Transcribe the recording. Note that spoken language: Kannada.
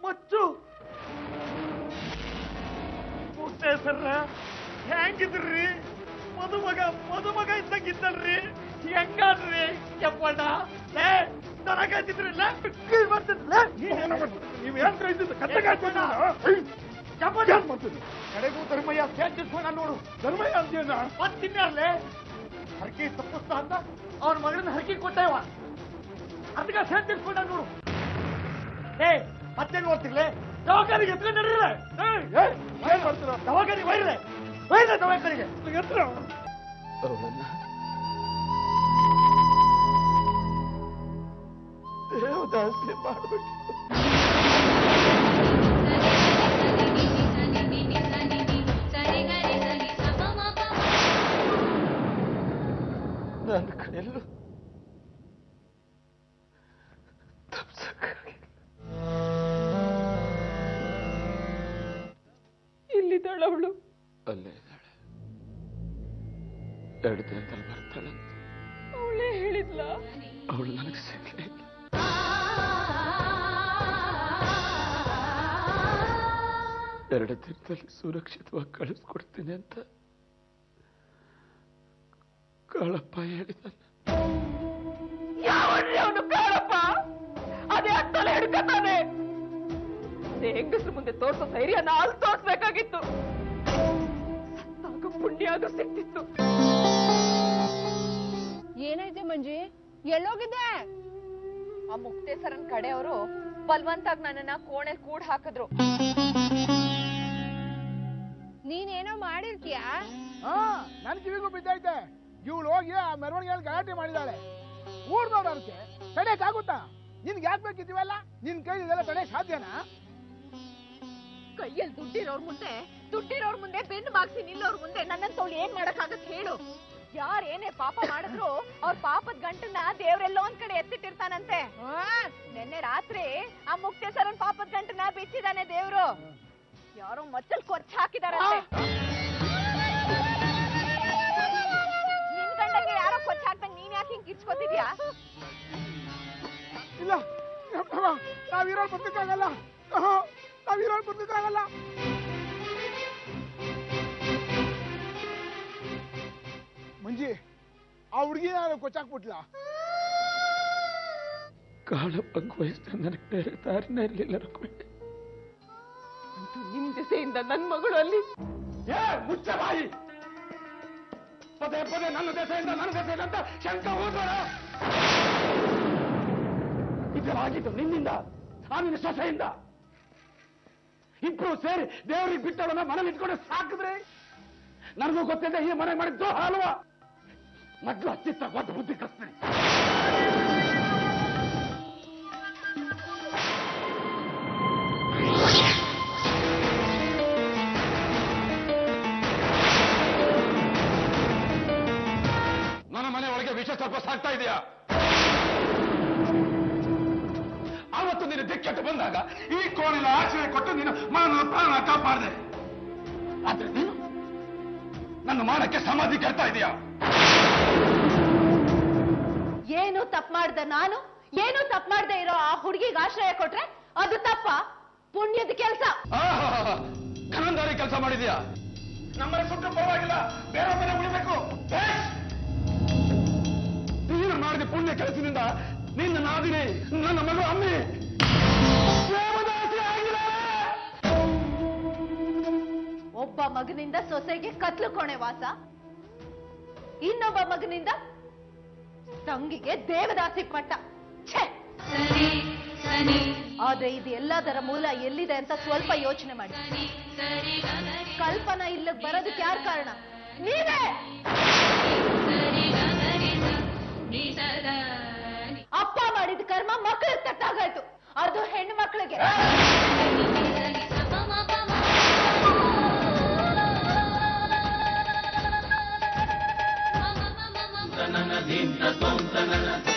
ಮಚ್ಚು ಮುಟ್ಟೇಸರ್ರ ಹೆಂಗಿದ್ರಿ ಮದುಮಗ ಮದುಮಗ ಇದ್ದಂಗಿದ್ದಲ್ರಿ ಹೆಂಗಾದ್ರಿ ಯಪ್ಪಣ್ಣ ಲೇ ಬರ್ತಿದ್ರಲ್ಲ ನೀವು ಏನ್ ಇದ್ದಿದ್ದು ಕತ್ತಗಾಯ್ತಣ್ಣ ಕಡೆಗೂ ಧರ್ಮಯ್ಯ ಸೇರ್ತಿಸ್ಕೊಂಡ ನೋಡು. ಧರ್ಮಯ್ಯ ಅಂತೀಯಣ್ಣ ಮತ್ತಿನ್ನೇ ಹರಕೆ ತಪ್ಪಿಸ್ತಾ ಅಂತ ಅವ್ರ ಮಗಳನ್ನ ಹರಕೆ ಕೊಟ್ಟೇವ ಅದಕ್ಕ ಸೇರ್ತಿಸ್ಕೊಂಡ ನೋಡು. ಏ ಮತ್ತೆ ನೋಡ್ತಿರ್ಲೆ ದವಾಖಾನಿಗೆ ಎತ್ಕೊಂಡು ನಡೀರೆ ಏನ್ ಮಾಡ್ತೀರ? ದವಾಖಾನಿಗೆ ಬೈರ್ರೆ ಬೈರ್ರೆ ದವಾಖಾನಿಗೆ. ಎತ್ತರ? ದೇವದಾಸನೆ ಮಾಡಬೇಕು ನನ್ನ ತಪ್ಸಕ್ಕಾಗಿಲ್ಲ. ಇಲ್ಲಿದ್ದಾಳ ಅವಳು. ಅಲ್ಲೇ ಇದ್ದಾಳೆ. ಎರಡು ದಿನದಲ್ಲಿ ಬರ್ತಾಳಂತ ಅವಳೇ ಹೇಳಿದ್ಲ. ಅವಳು ನನಗೆ ಸಿಗ್ಲೇ ಇಲ್ಲ. ಎರಡು ದಿನದಲ್ಲಿ ಸುರಕ್ಷಿತವಾಗಿ ಕಳಿಸ್ಕೊಡ್ತೀನಿ ಅಂತ. ಕಾಳಪ್ಪ ಹೇಳಿದ್ದಾನೆ ಯಾವನ್ರಿ ಅವನು ಕಾಳಪ್ಪ? ಅದೇ ಅಂತಲೇ ಹಿಡ್ಕತಾನೆ ಹೆಂಗಸ್ರ ಮುಂದೆ ತೋರ್ಸೋ ಧೈರ್ಯ ಅಲ್ಲಿ ತೋರ್ಸ್ಬೇಕಾಗಿತ್ತು ಪುಣ್ಯ ಅದು ಸಿಕ್ತಿತ್ತು. ಏನೈತೆ ಮಂಜಿ? ಎಲ್ಲೋಗಿದ್ದೆ? ಆ ಮುಕ್ತೇಶ್ವರನ್ ಕಡೆಯವರು ಬಲ್ವಂತಾಗ್ ನನ್ನನ್ನ ಕೋಣೆ ಕೂಡ್ ಹಾಕಿದ್ರು. ನೀನೇನೋ ಮಾಡಿರ್ತೀಯಾ? ಹಾ ನನ್ ಕಿವಿಗೂ ಬಿದ್ದೈತೆ. ಇವಳು ಹೋಗಿ ಆ ಮೆರವಣಿಗೆಯಲ್ಲಿ ಗಲಾಟೆ ಮಾಡಿದಾಳೆ. ಊರ್ನವ್ರಕ್ಕೆ ತಡೆಯಕ್ ಆಗುತ್ತಾ? ನಿನ್ಗೆ ಯಾಕೆ ಬೇಕಿದ್ದೀವಲ್ಲ? ನಿನ್ ಕೈ ಇದೆಲ್ಲ ತಡೆಯಕ್ ಸಾಧ್ಯನಾ? ಕೈಯಲ್ಲಿ ದುಡ್ಡಿರೋರ್ ಮುಂದೆ ದುಡ್ಡಿರೋರ್ ಮುಂದೆ ಬೆನ್ನು ಬಾಗ್ಸಿ ನಿಲ್ಲೋರ್ ಮುಂದೆ ನನ್ನ ತೋಳು ಏನ್ ಮಾಡಕ್ಕಾಗತ್ ಹೇಳು. ಯಾರ್ ಏನೇ ಪಾಪ ಮಾಡಿದ್ರು ಅವ್ರ ಪಾಪದ ಗಂಟನ್ನ ದೇವ್ರೆಲ್ಲೋ ಒಂದ್ ಕಡೆ ಎತ್ತಿಟ್ಟಿರ್ತಾನಂತೆ. ನಿನ್ನೆ ರಾತ್ರಿ ಆ ಮುಕ್ತೇಶ್ವರನ್ ಪಾಪದ ಗಂಟನ್ನ ಬಿಚ್ಚಿದಾನೆ ದೇವ್ರು. ಯಾರೋ ಮಚ್ಚಲ್ ಕೊರ್ಚ ಹಾಕಿದಾರಂತೆ. ಕಿರ್ಚ್ಕೊತಿದ್ಯಾ ಇಲ್ಲ. ನಾವಿರೋ ಬದುಕಾಗಲ್ಲ ನಾವಿರೋಳ್ ಬದುಕಾಗಲ್ಲ ಮಂಜಿ ಆ ಹುಡುಗಿ ನಾನು ಕೊಚ್ಚಾಕ್ಬಿಟ್ಲ ಕಾಲ ವಯಸ್ಸಿನ ನನಗೆ ಬೇರೆ ದಾರಿನೇ ಇರಲಿಲ್ಲ ರುಕ್ಮಿಣಿ ನಿಮ್ ಜೊತೆಯಿಂದ ನನ್ ಮಗಳು ಅಲ್ಲಿ ಏ ಮುಚ್ಚ ಬಾಯಿ! ಪದೇ ಪದೇ ನನ್ನ ದೆಸೆಯಿಂದ ನನ್ನ ದೆಸೆಯಿಂದ ಅಂತ ಶಂಕ ಹೋಗೋಣ ಇದೆಲ್ಲಾಗಿದ್ದು ನಿನ್ನಿಂದ, ಆ ಸೊಸೆಯಿಂದ. ಇಬ್ರು ಸೇರಿ ದೇವರಿಗೆ ಬಿಟ್ಟವನ್ನ ಮನೇಲಿ ಇಟ್ಕೊಂಡು ಸಾಕಿದ್ರೆ ನನಗೂ ಗೊತ್ತಿದೆ ಈ ಮನೆ ಮಾಡಿದ್ದು ಅಲ್ವಾ ಮೊದ್ಲು ಅತ್ತಿತ್ತ ಕೊಟ್ಟು ಬುದ್ಧಿ ಕಲಿಸ್ತೀನಿ ಸ್ವಲ್ಪ ಸಾಕ್ತಾ ಇದೆಯಾ? ಆವತ್ತು ನೀನು ದಿಕ್ಕೆಟ್ಟು ಬಂದಾಗ ಈ ಕೋಣಿನ ಆಶ್ರಯ ಕೊಟ್ಟು ನೀನು ಮಾನವ ಪ್ರಾಣ ಕಾಪಾಡಿದೆ. ಆದ್ರೆ ನೀನು ನನ್ನ ಮಾನಕ್ಕೆ ಸಮಾಧಿ ಕಟ್ತಾ ಇದೆಯಾ? ಏನು ತಪ್ಪು ಮಾಡ್ದೆ ನಾನು? ಏನು ತಪ್ಪು ಮಾಡ್ದೆ ಇರೋ ಆ ಹುಡುಗಿಗೆ ಆಶ್ರಯ ಕೊಟ್ರೆ ಅದು ತಪ್ಪ? ಪುಣ್ಯದ ಕೆಲಸ. ಕಲಂದಾರಿ ಕೆಲಸ ಮಾಡಿದ್ಯಾ? ನಮ್ಮನೆ ಸುಟ್ಟು ಪರವಾಗಿಲ್ಲ. ಬೇರೆ ಮನೆ ಉಳಿಬೇಕು! ನೀನು ಮಾಡಿದ ಪುಣ್ಯ ಕೆಲಸದಿಂದ ನಿನ್ನ ನಾದಿನಿ ನನ್ನ ಮಗಳು ಅಮ್ಮಿ. ಒಬ್ಬ ಮಗನಿಂದ ಸೊಸೆಗೆ ಕತ್ಲು ಕೋಣೆ ವಾಸ. ಇನ್ನೊಬ್ಬ ಮಗನಿಂದ ತಂಗಿಗೆ ದೇವದಾಸಿ ಪಟ್ಟ. ಛೇ! ಆದ್ರೆ ಇದು ಎಲ್ಲದರ ಮೂಲ ಎಲ್ಲಿದೆ ಅಂತ ಸ್ವಲ್ಪ ಯೋಚನೆ ಮಾಡಿ. ಕಲ್ಪನಾ ಇಲ್ಲಿಗೆ ಬರೋದಕ್ಕೆ ಯಾರ್ ಕಾರಣ? ನೀವೇ! linda tonta.